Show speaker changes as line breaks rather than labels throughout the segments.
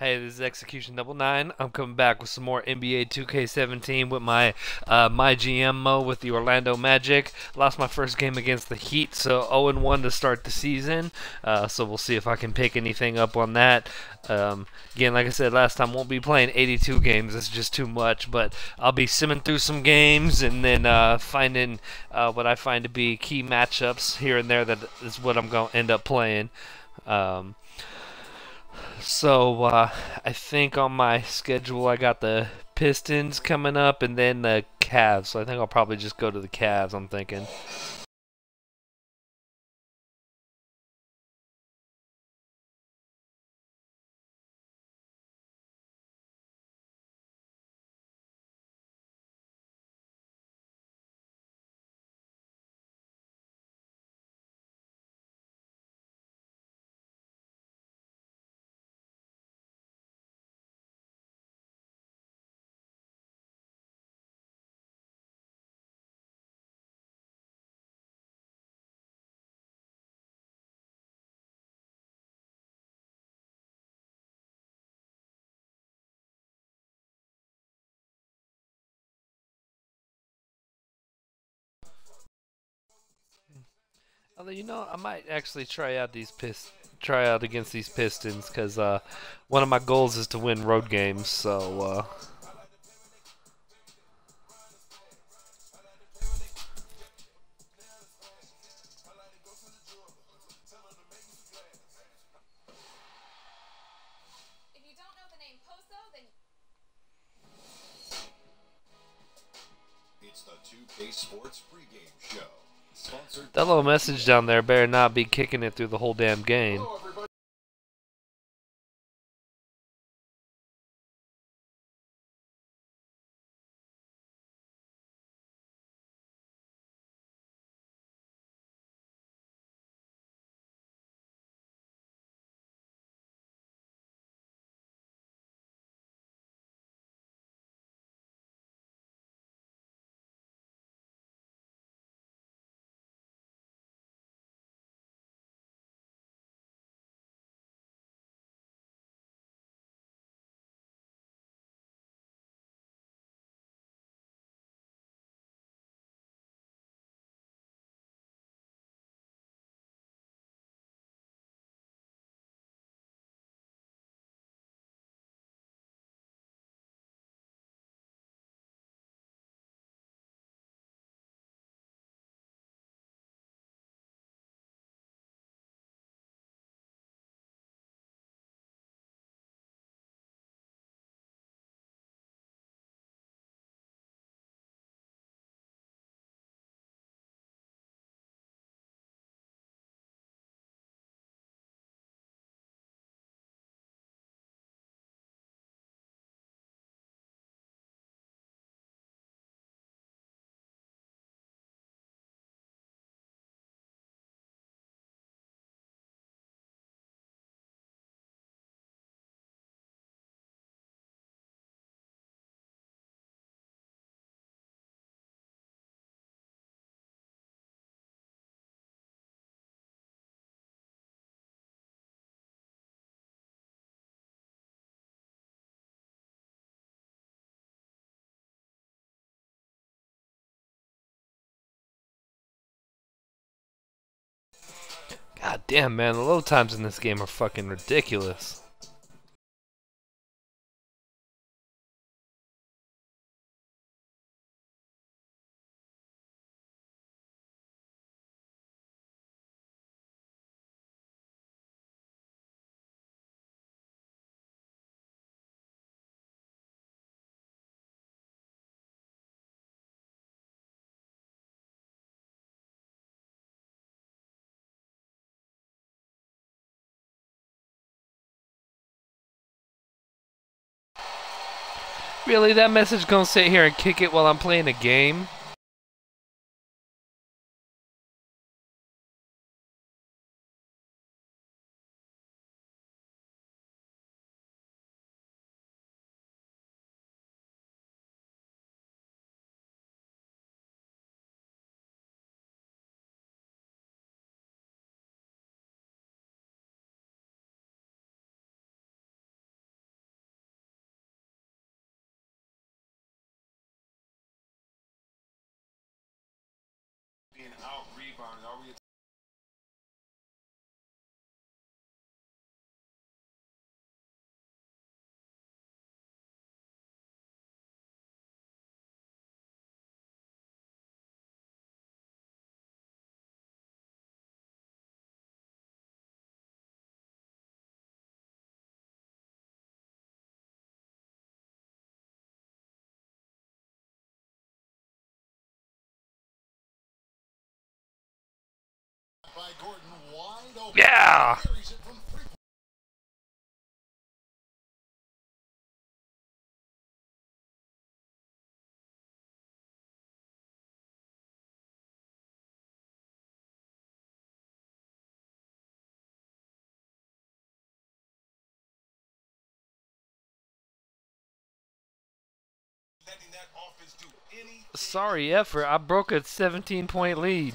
Hey, this is Execution Double Nine. I'm coming back with some more NBA 2K17 with my uh, my GM mo with the Orlando Magic. Lost my first game against the Heat, so 0-1 to start the season. Uh, so we'll see if I can pick anything up on that. Um, again, like I said last time, won't be playing 82 games. It's just too much. But I'll be simming through some games and then uh, finding uh, what I find to be key matchups here and there. That is what I'm going to end up playing. Um, so uh, I think on my schedule I got the Pistons coming up and then the Cavs. So I think I'll probably just go to the Cavs. I'm thinking. Although you know, I might actually try out these pist try out against these Pistons because uh, one of my goals is to win road games. So. Uh, that little message down there better not be kicking it through the whole damn game. God damn, man, the load times in this game are fucking ridiculous. Really, that message gonna sit here and kick it while I'm playing a game?
Being out rebounded. Are we anything?
Sorry effort. I broke a 17 point lead.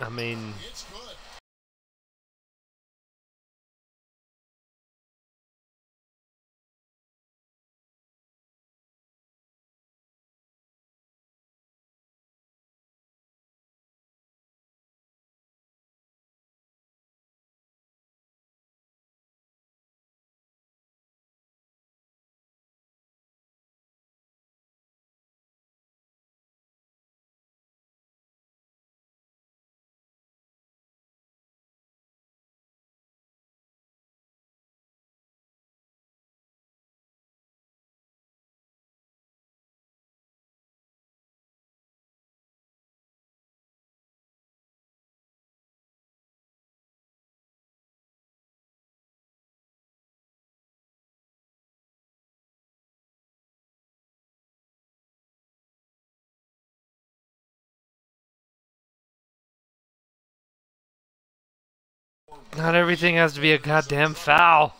I mean, not everything has to be a goddamn foul.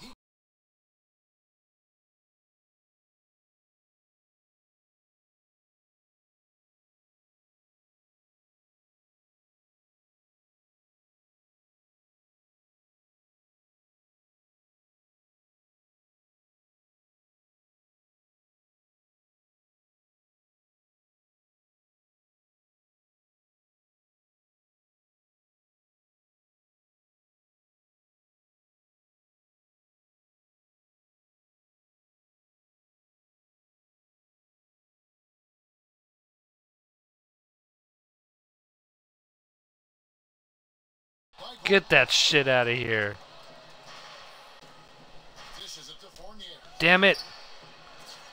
Get that shit out of here. Damn it.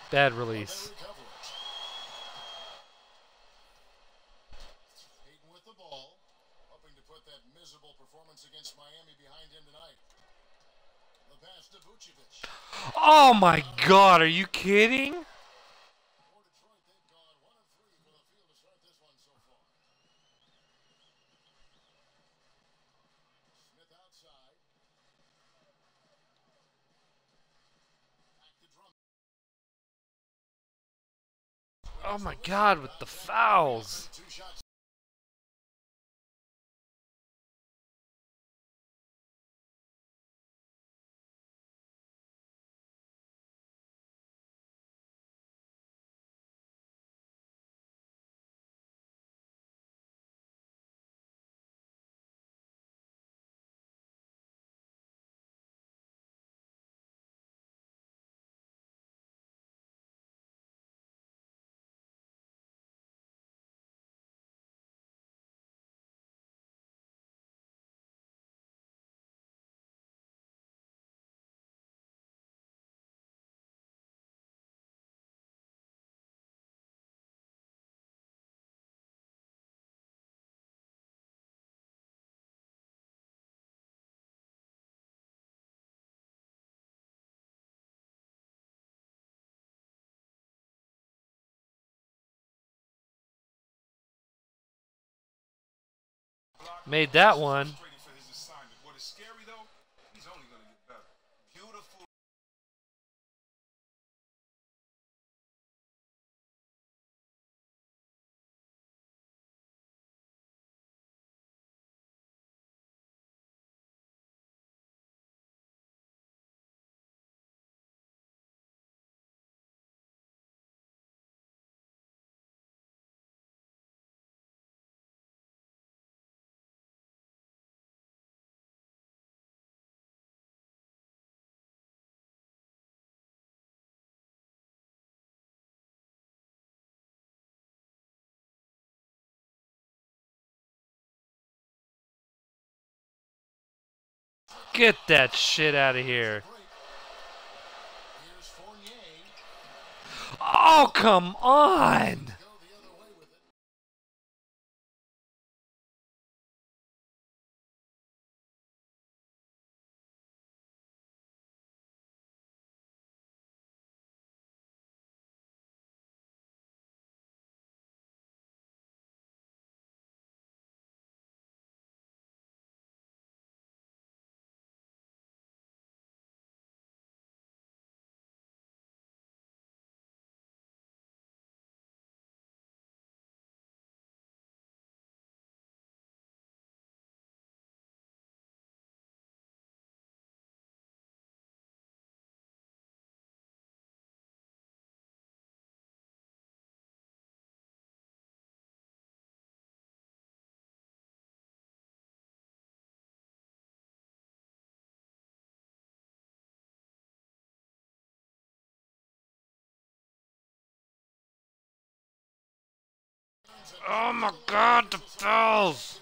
Bad release. Oh my god, are you kidding?
For Detroit, they've gone one of three for the field to start this one so far. Smith outside. Back to Drummond.
Oh my god, with the fouls. Made that one.
Get
that shit out of here. Oh, come on. Oh my god, the bells.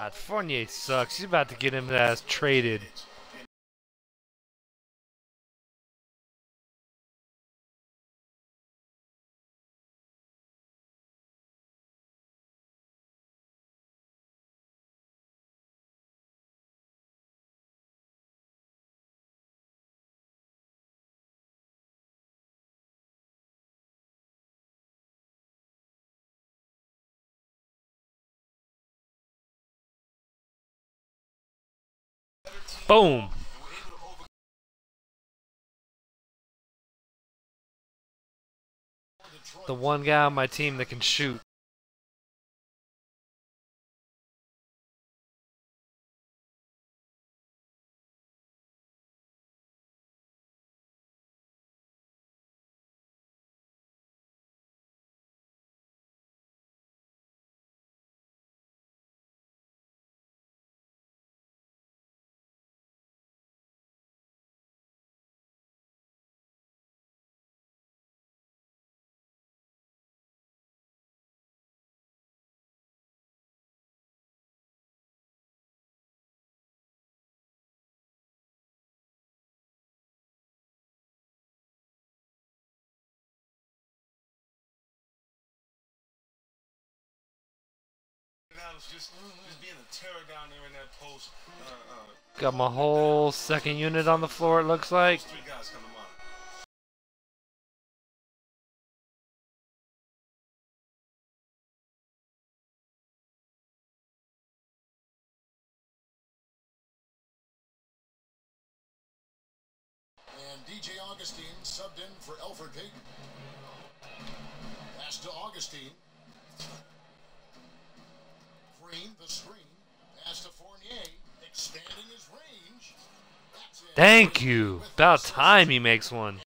God, Fournier sucks. He's about to get him ass traded. Boom. The one guy on my team that can shoot.
Adams just, just being a terror down there in that post. Uh, uh,
Got my whole second unit on the floor, it looks like.
three guys come to mind.
And DJ Augustin subbed in for Elfrid Payton. Pass to Augustin. Green, the screen. Pass to Fournier. Expanding his range. That's it.
Thank you. About time he makes one.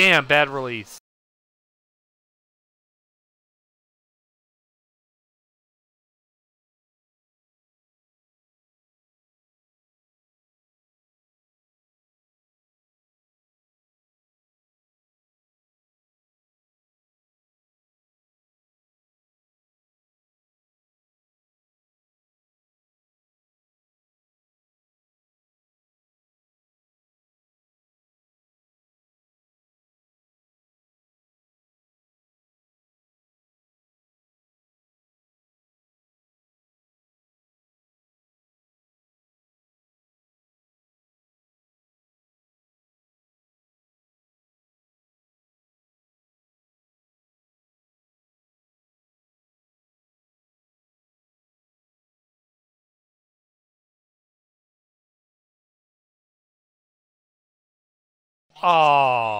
Damn, bad release. Aww.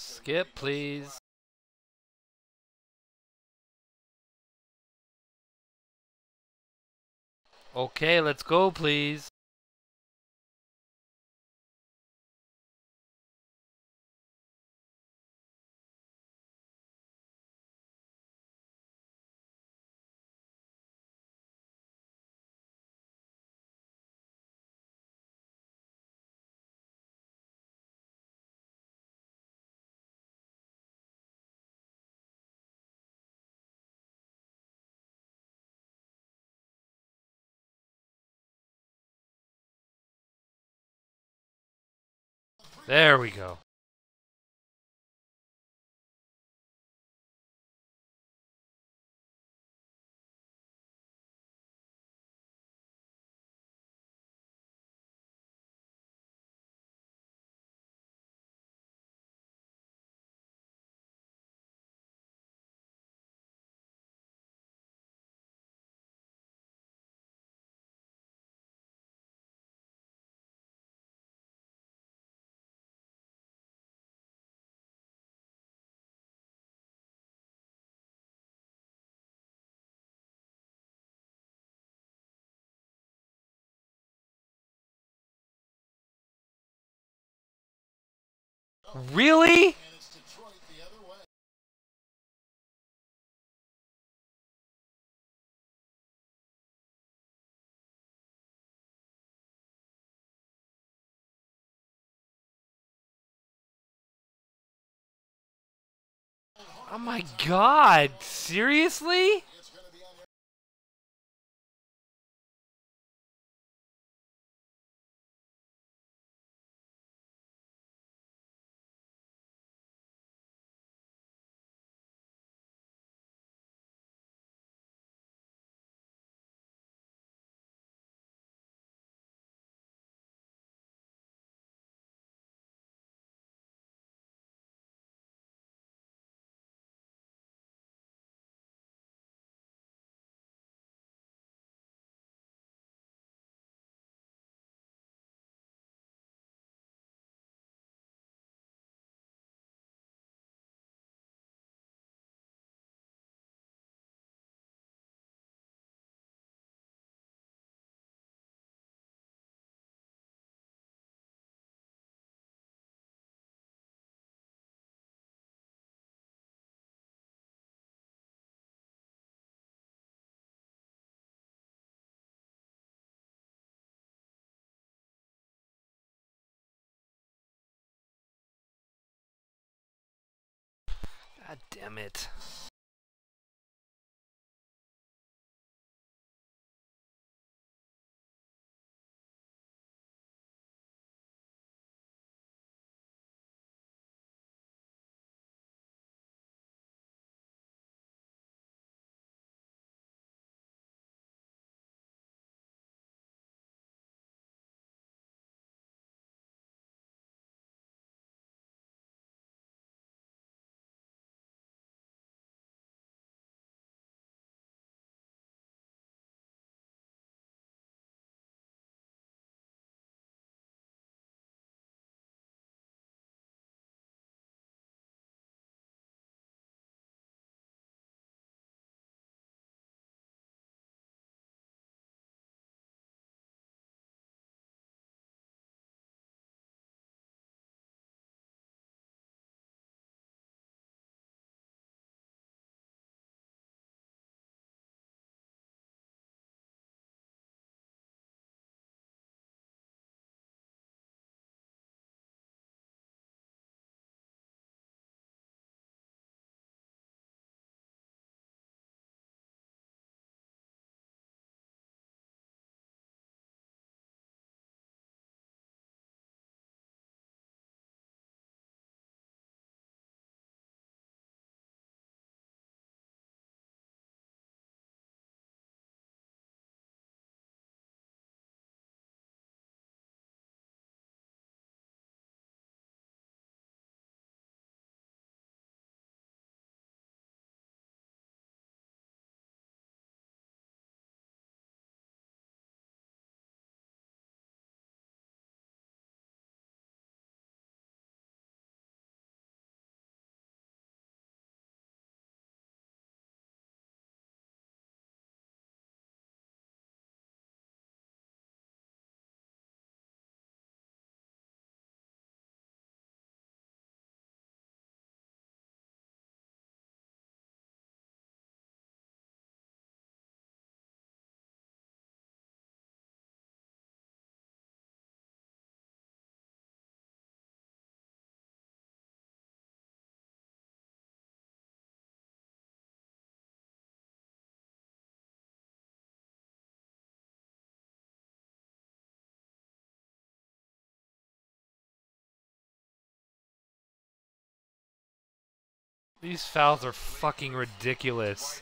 Skip, please. Okay, let's go, please. There we go. Really? Oh my god, seriously? God damn it. These fouls are fucking ridiculous.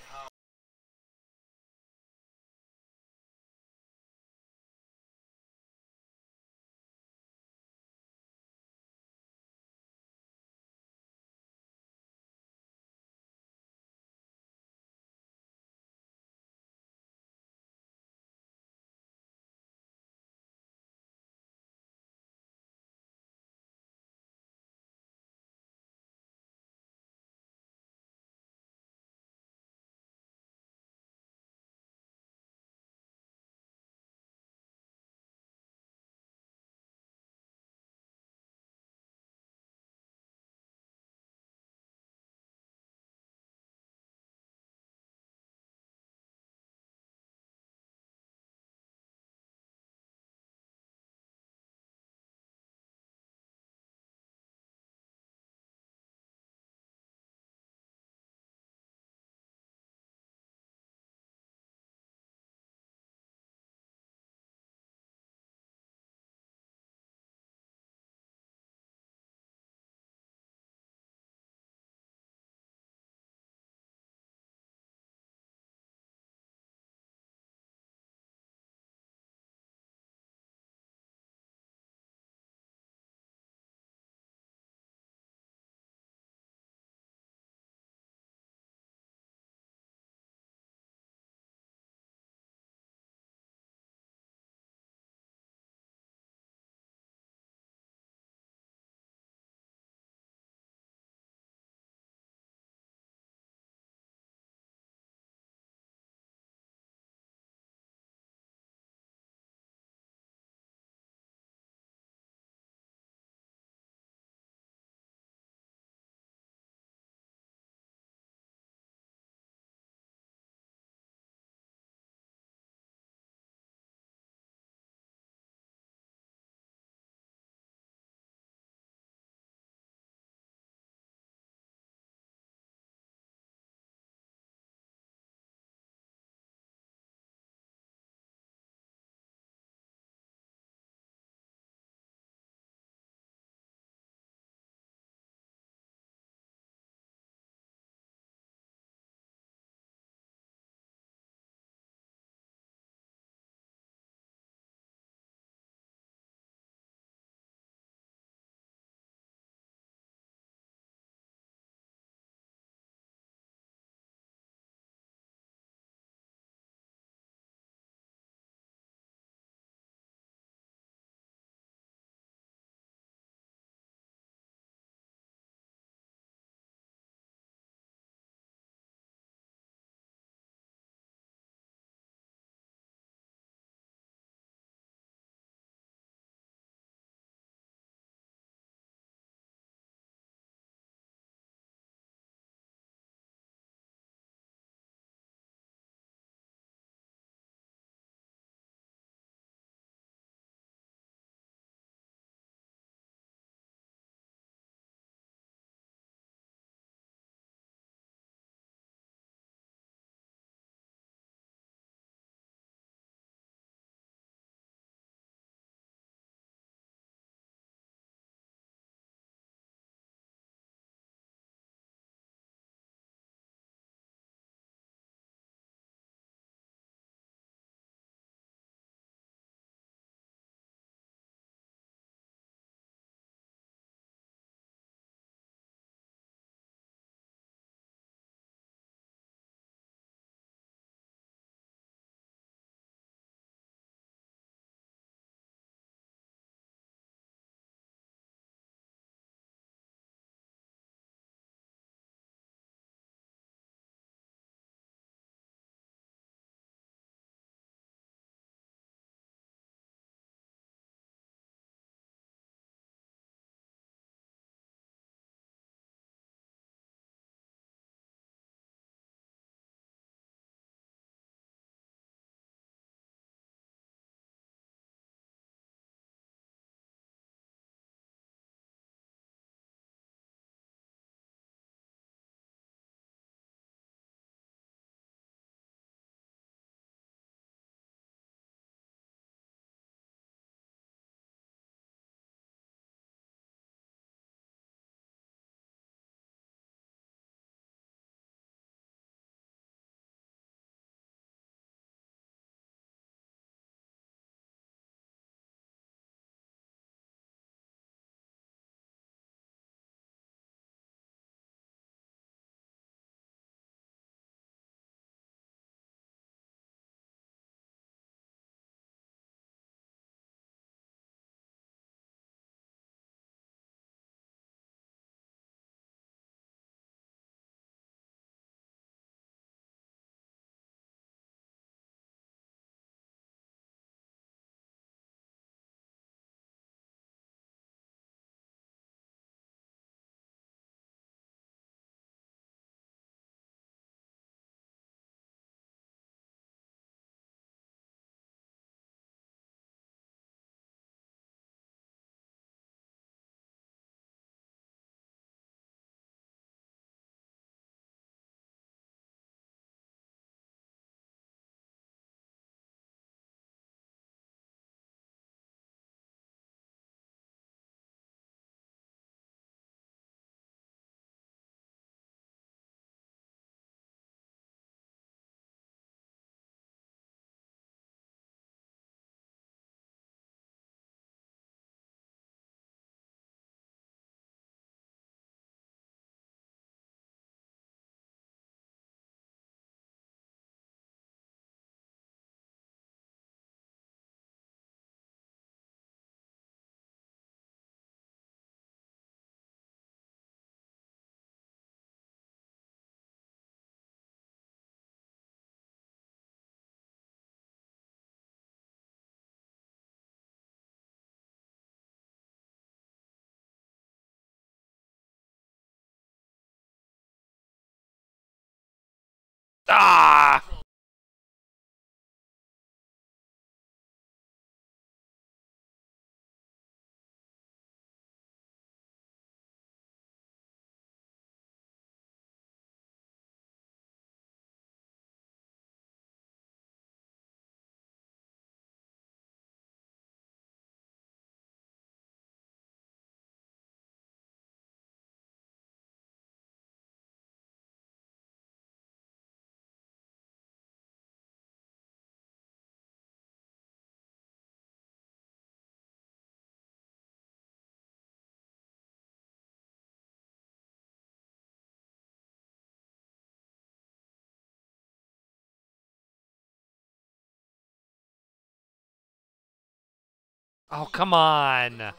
Ah! Oh, come on.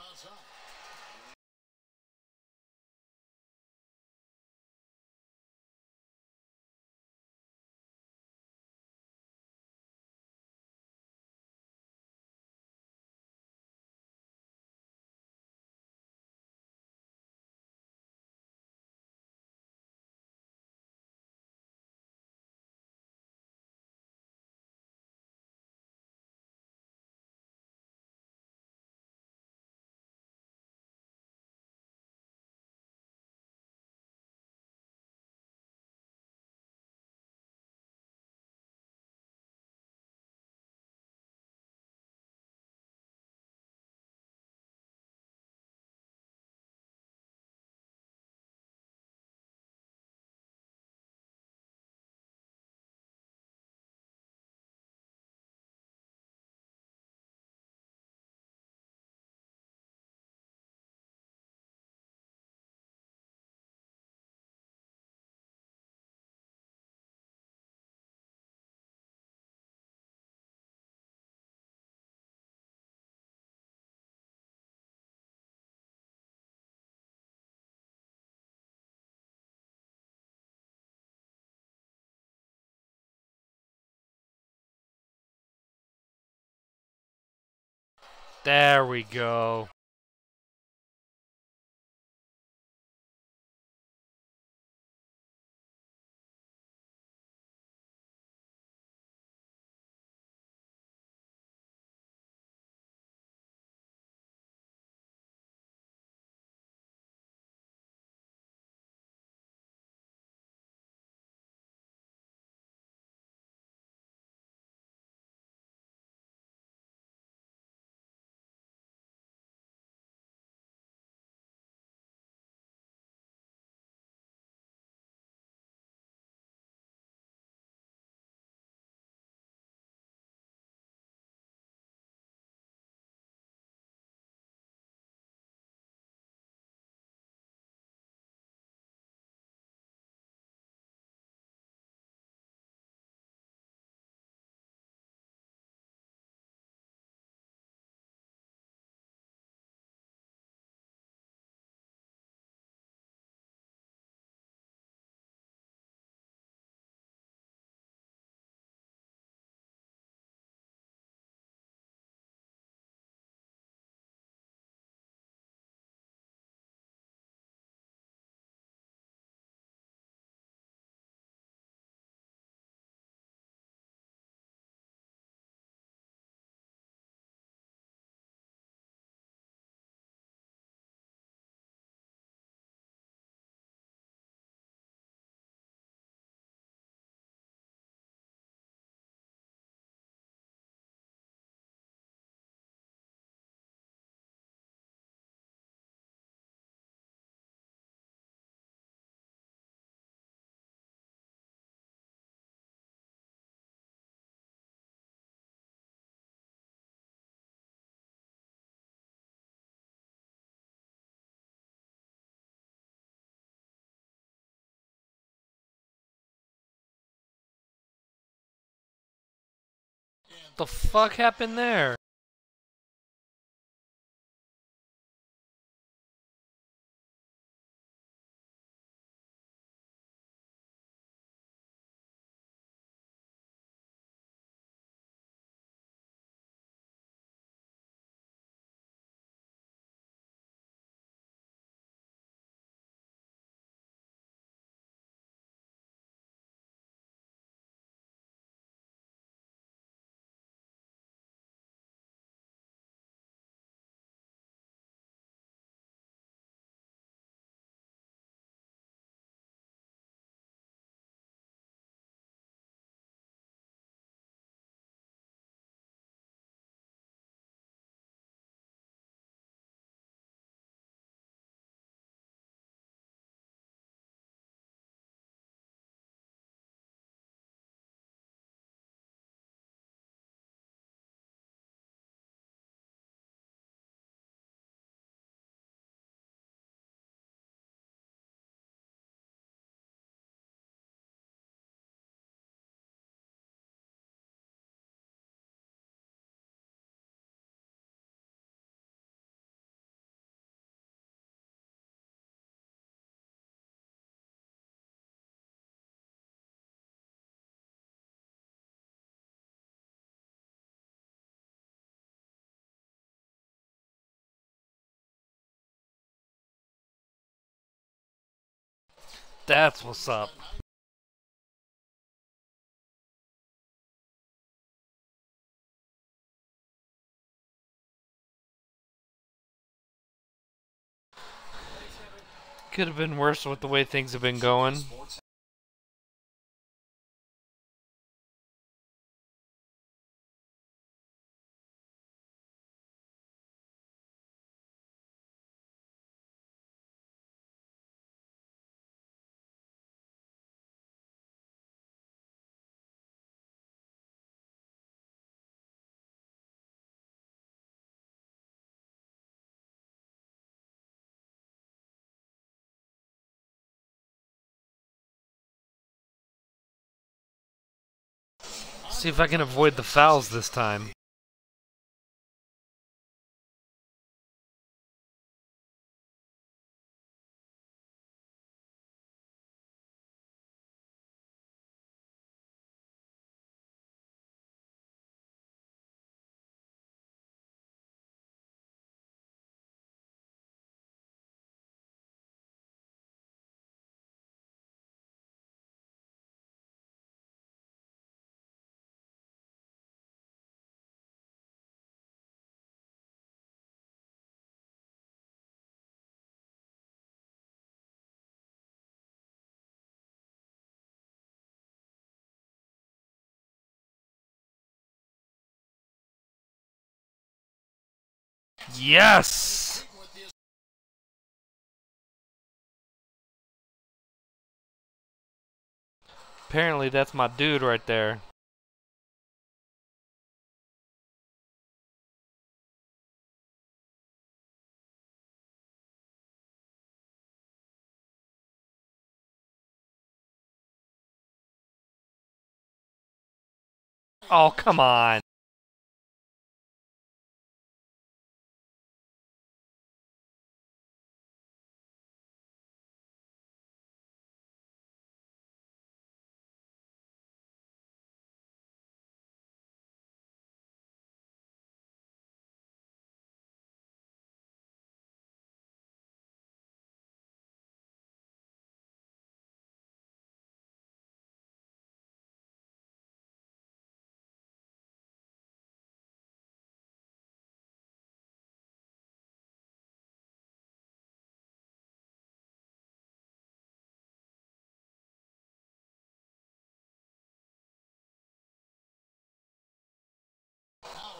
There we go. What the fuck happened there? That's what's up. Could have been worse with the way things have been going. See if I can avoid the fouls this time. Yes! Apparently that's my dude right there. Oh, come on.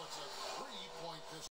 It's a three-point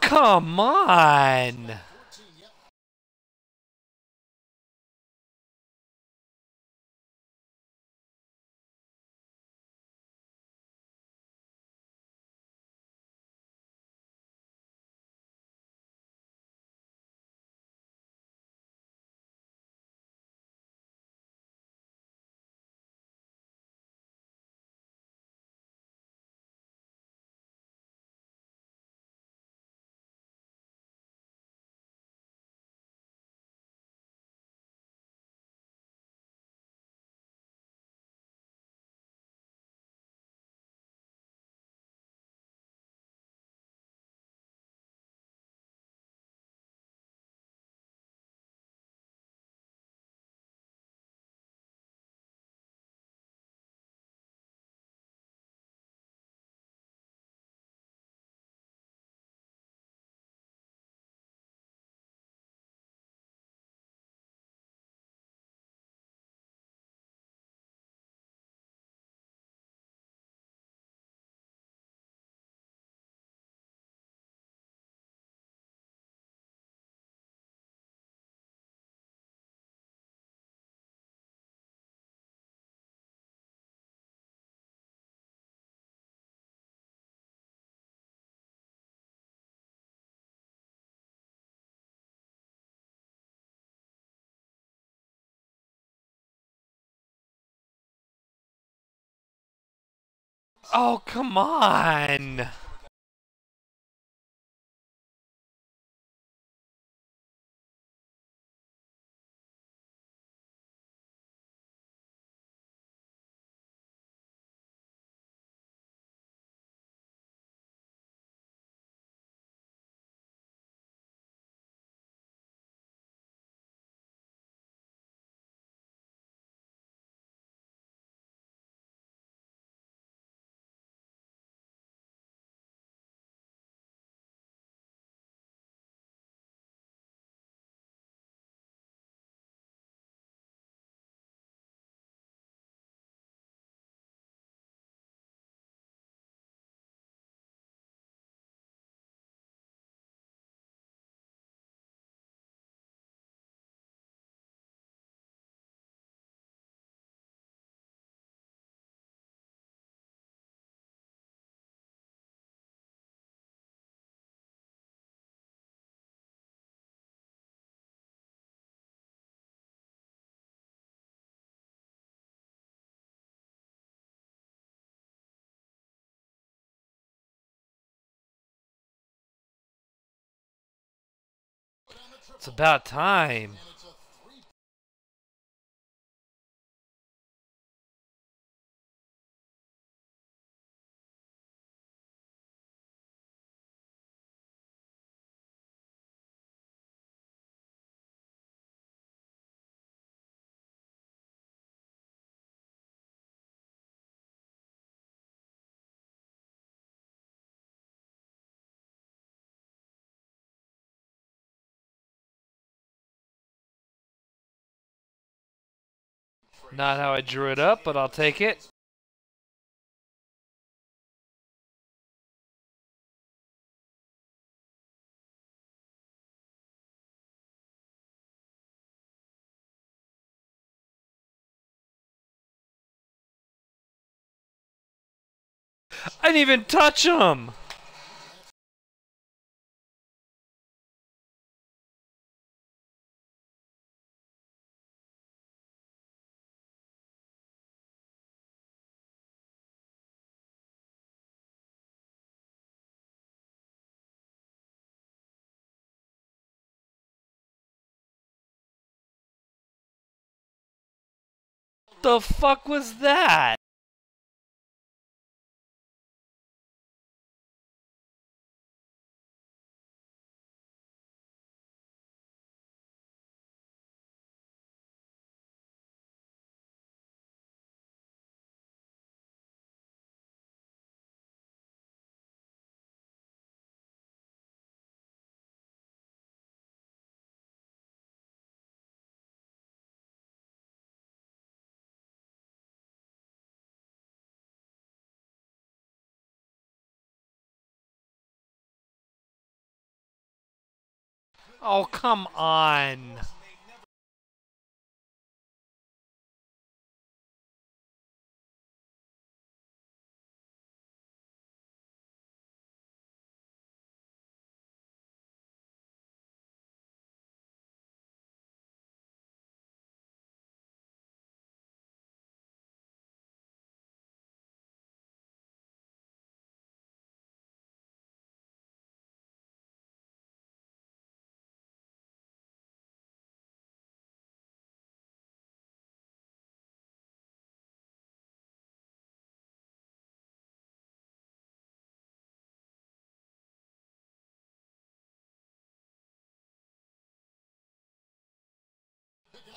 Come on! Oh, come on. It's about time. Not how I drew it up, but I'll take it. I didn't even touch him! What the fuck was that? Oh, come on.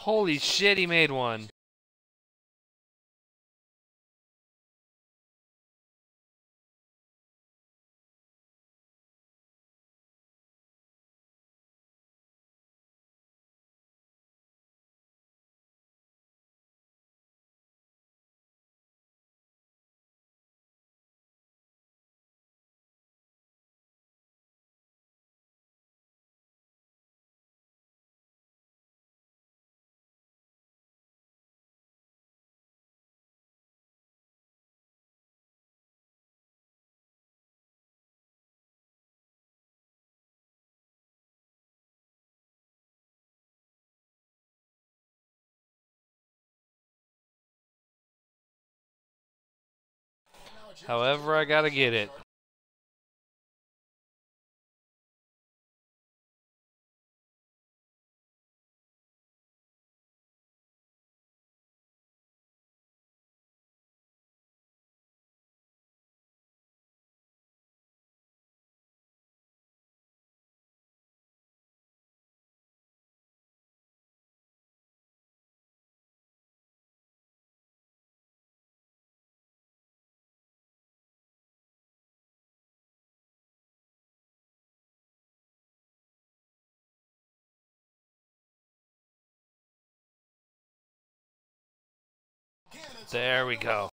Holy shit, he made one. However, I gotta get it. There we go.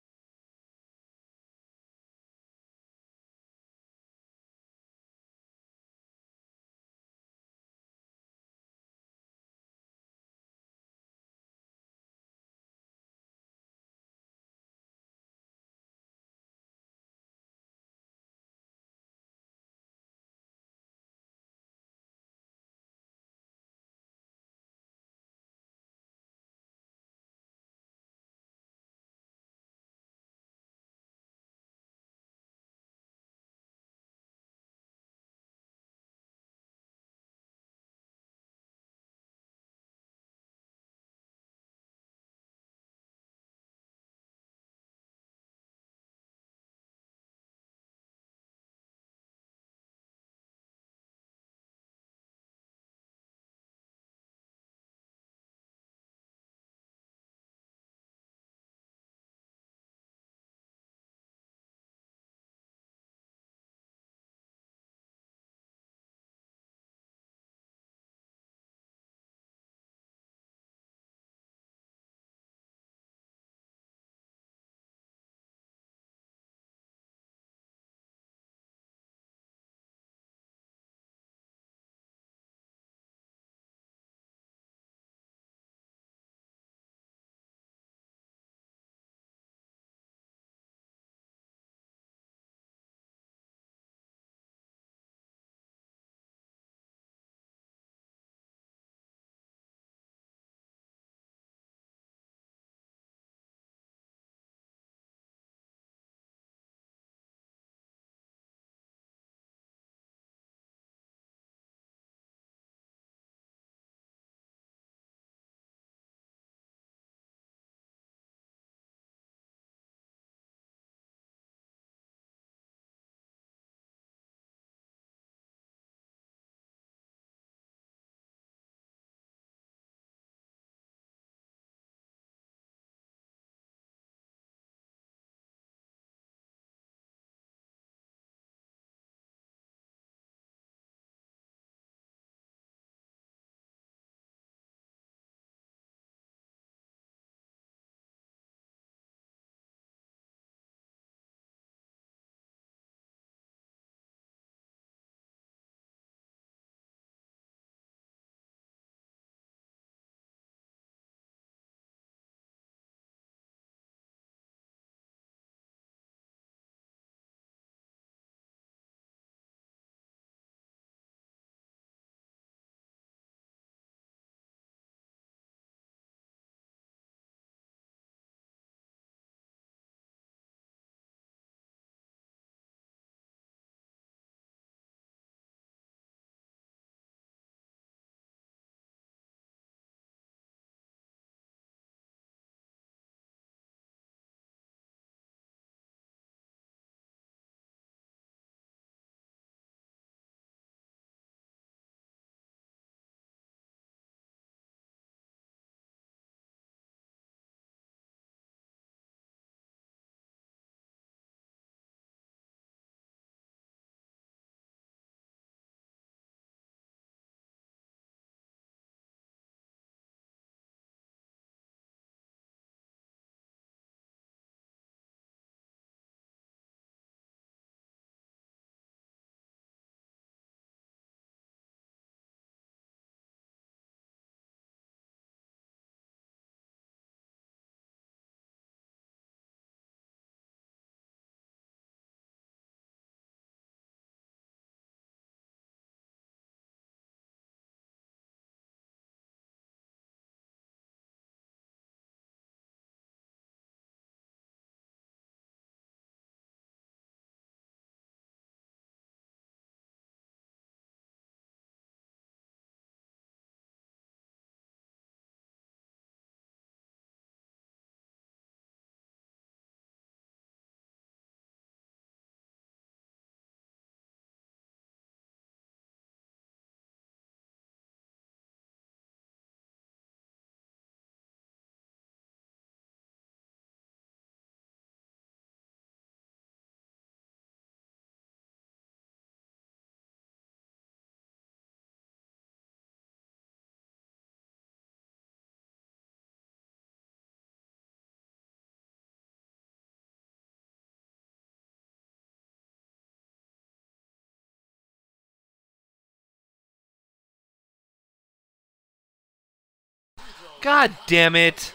God damn it.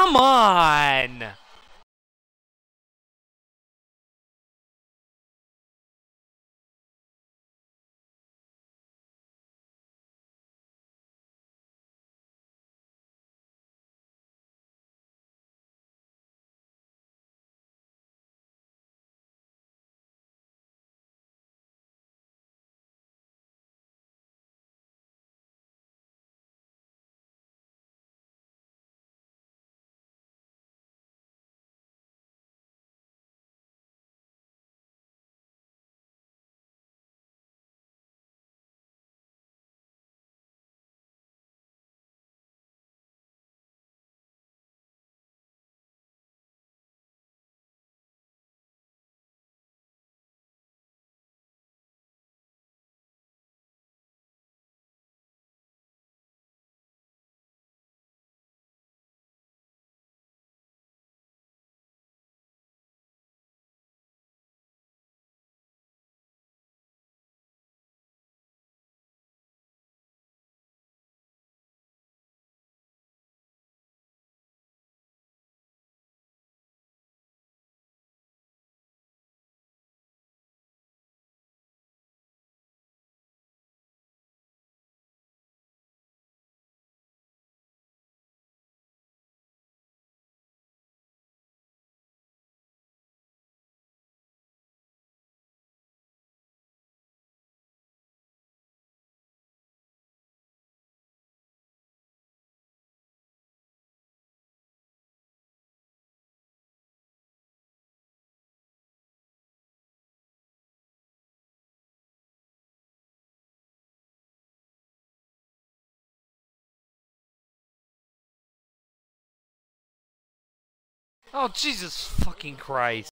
Come on! Oh, Jesus fucking Christ.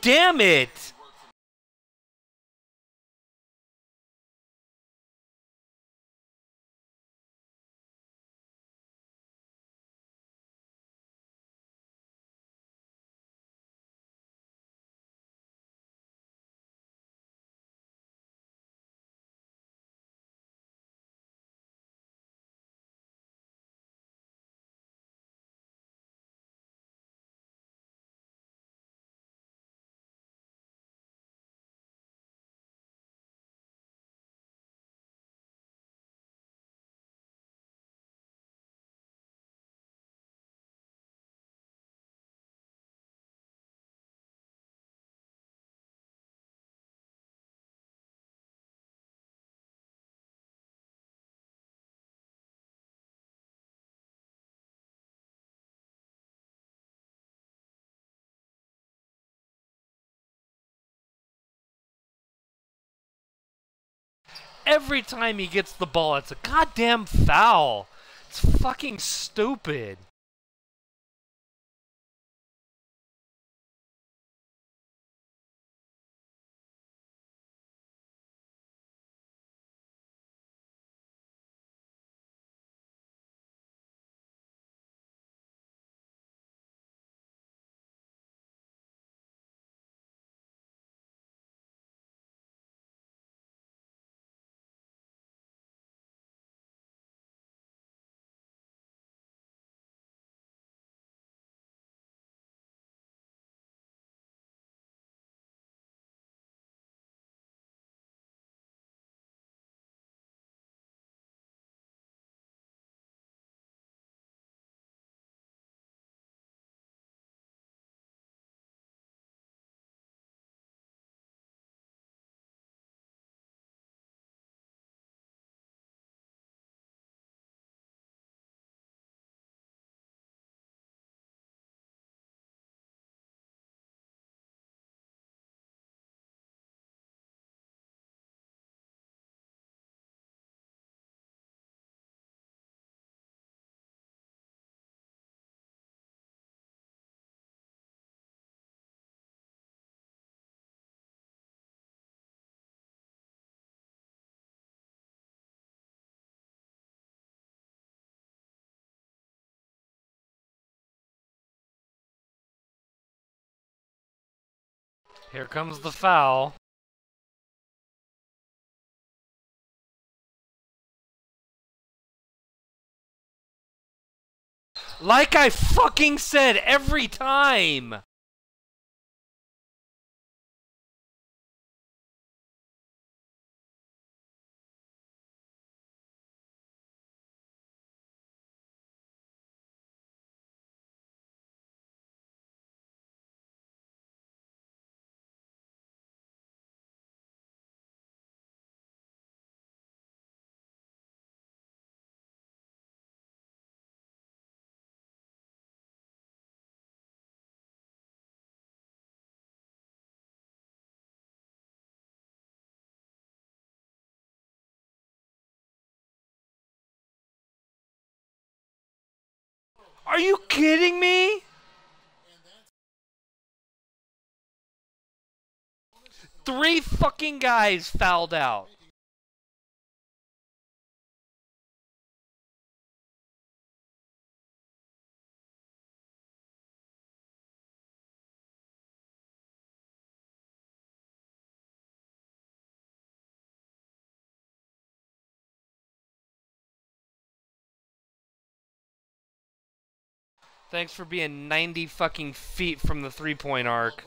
Damn it! Every time he gets the ball, it's a goddamn foul. It's fucking stupid. Here comes the foul. Like I fucking said every time! Are you kidding me? Three fucking guys fouled out. Thanks for being 90 fucking feet from the three point arc.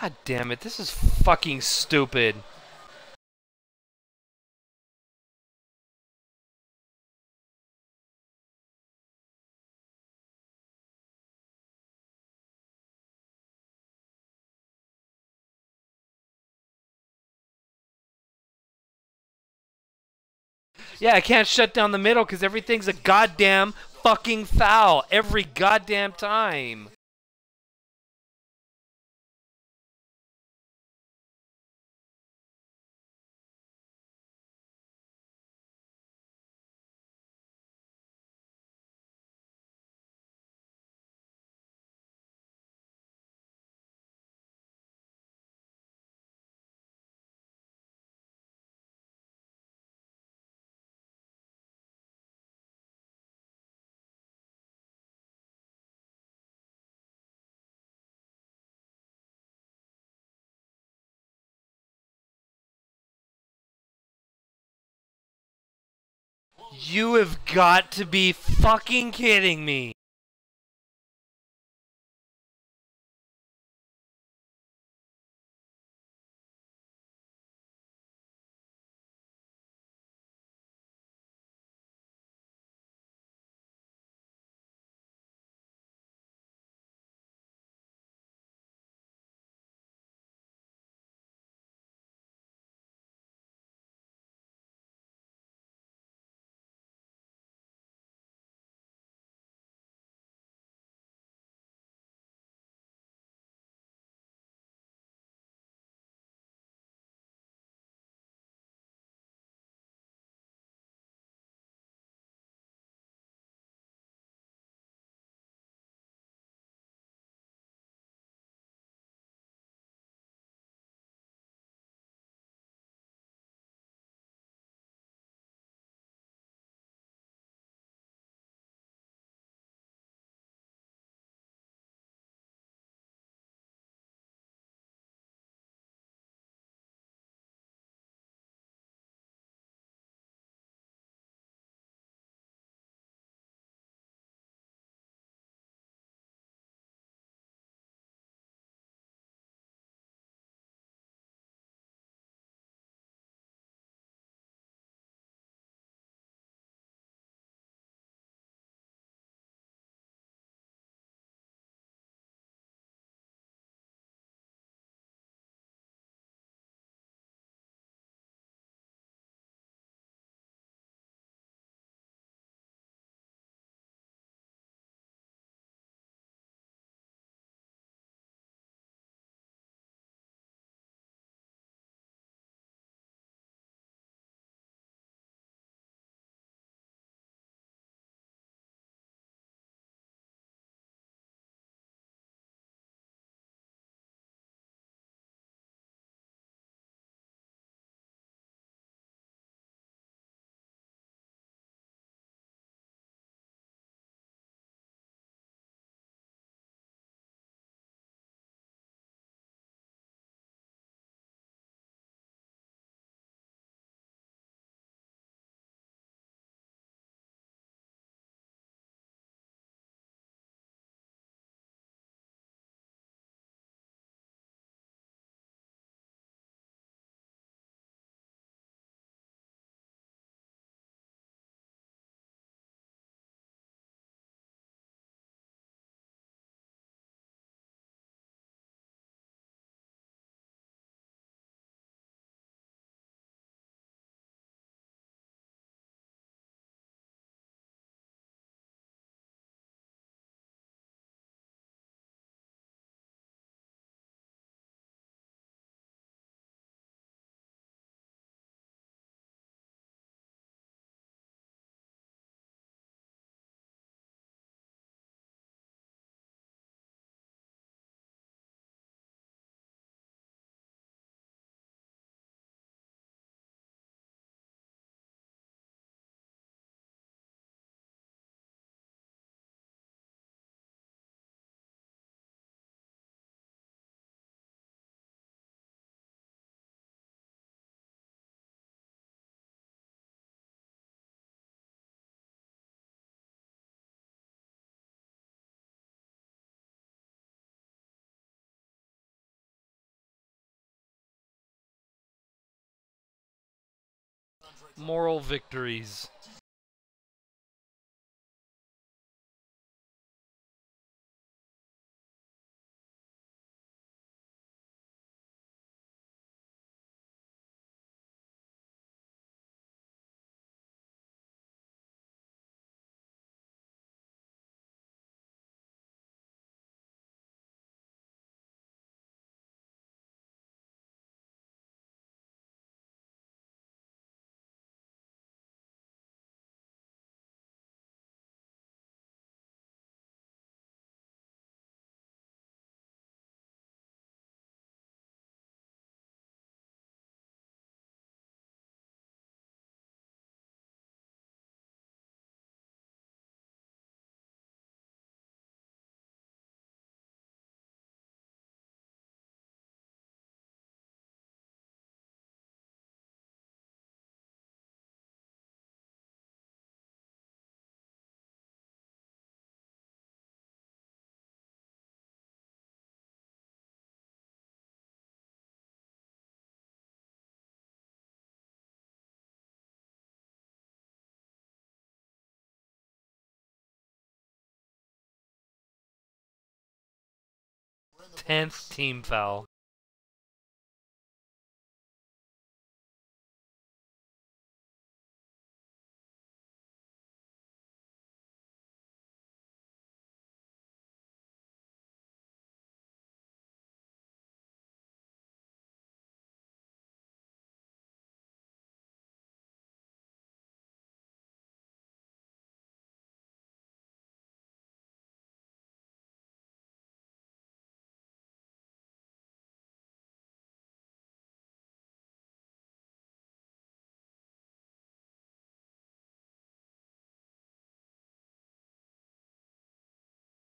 God damn it, this is fucking stupid. Yeah, I can't shut down the middle because everything's a goddamn fucking foul every goddamn time. You have got to be fucking kidding me. Moral victories. 10th team foul.